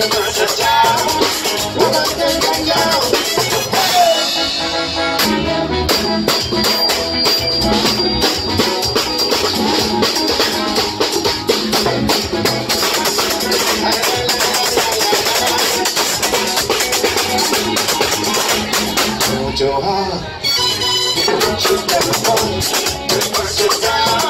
Chúng chúng ta ta Johanna, put your chúng ta your down.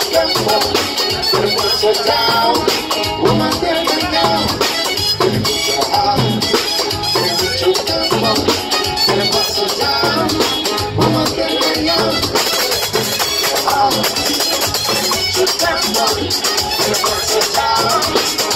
she got for When it puts down, woman, there you go. When it puts you go. When down, woman, there you go. When it puts you go. When down,